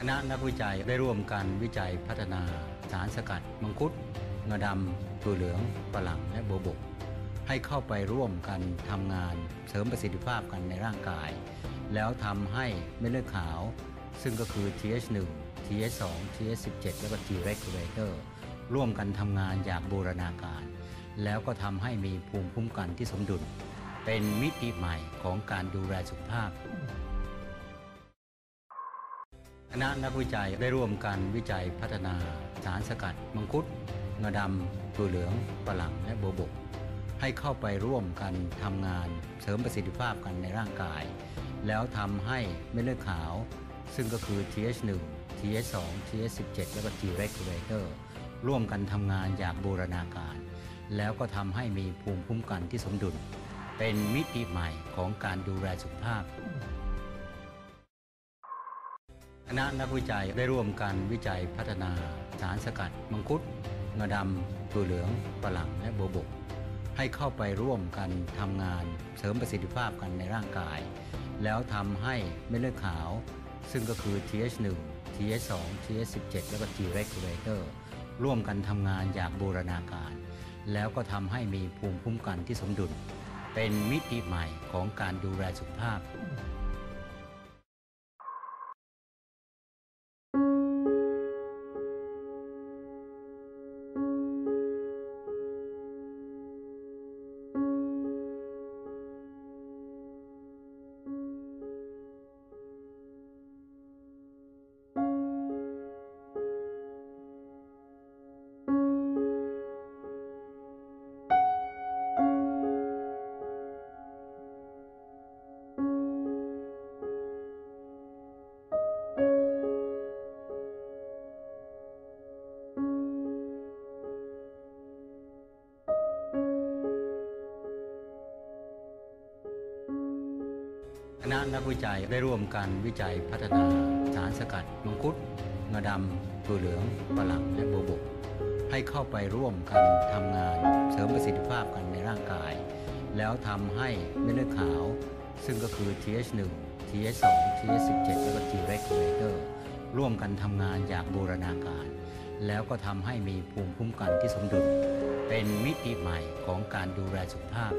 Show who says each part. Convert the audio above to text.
Speaker 1: คณะนักวิจัยได้ร่วมกันวิจัยพัฒนาสารสกัด มังคุดงาดำตัวเหลืองฝรั่งและโบวบก ให้เข้าไปร่วมกันทำงานเสริมประสิทธิภาพกันในร่างกาย แล้วทำให้เม็ดเลือดขาว ซึ่งก็คือ TH1 TH2 TH17 แล้วก็ T regulator ร่วมกันทำงานอย่างบูรณาการ แล้วก็ทำให้มีภูมิคุ้มกันที่สมดุล เป็นมิติใหม่ของการดูแลสุขภาพ ณะนักวิจัยได้ร่วมกันวิจัยพัฒนาสารสกัด มังคุดงาดำตัวเหลืองฝรั่งและโบวบก ให้เข้าไปร่วมกันทำงานเสริมประสิทธิภาพกันในร่างกาย แล้วทำให้เม็ดเลือดขาว ซึ่งก็คือ TH1 TH2 TH17 แล้วก็ T regulator ร่วมกันทำงานอย่างบูรณาการ แล้วก็ทำให้มีภูมิคุ้มกันที่สมดุล เป็นมิติใหม่ของการดูแลสุขภาพ คณะนักวิจัยได้ร่วมกันวิจัยพัฒนาสารสกัด มังคุดงาดำตัวเหลืองฝรั่งและโบวบก ให้เข้าไปร่วมกันทำงานเสริมประสิทธิภาพกันในร่างกาย แล้วทำให้เม็ดเลือดขาว ซึ่งก็คือ TH1 TH2 TH17 แล้วก็ T regulator ร่วมกันทำงานอย่างบูรณาการ แล้วก็ทำให้มีภูมิคุ้มกันที่สมดุล เป็นมิติใหม่ของการดูแลสุขภาพ คณะนักวิจัยได้ร่วมกันวิจัยพัฒนาสารสกัดมังคุดงาดำตัวเหลืองฝรั่งและโบวบก ให้เข้าไปร่วมกันทำงานเสริมประสิทธิภาพกันในร่างกาย แล้วทำให้เม็ดเลือดขาว ซึ่งก็คือ TH1 TH2 TH17 แล้วก็ T regulator ร่วมกันทำงานอย่างบูรณาการ แล้วก็ทำให้มีภูมิคุ้มกันที่สมดุลเป็นมิติใหม่ของการดูแลสุขภาพ